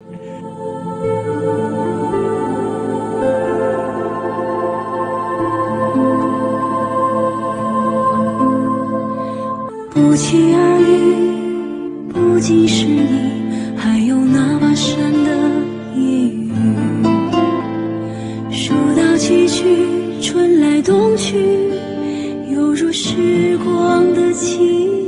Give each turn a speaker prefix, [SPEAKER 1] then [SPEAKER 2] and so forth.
[SPEAKER 1] 不期而遇，不仅是你，还有那把伞的夜雨。书到崎岖，春来冬去，犹如时光的记忆。